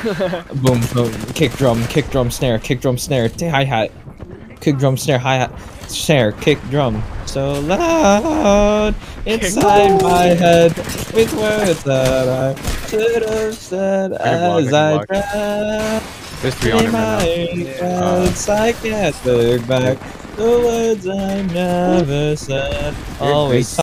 boom, boom, kick drum, kick drum, snare, kick drum, snare, hi hat, kick drum, snare, hi hat, snare, kick drum, so loud inside my head with words that I should have said as I tried. In my head, I can't look back. The words I never said, always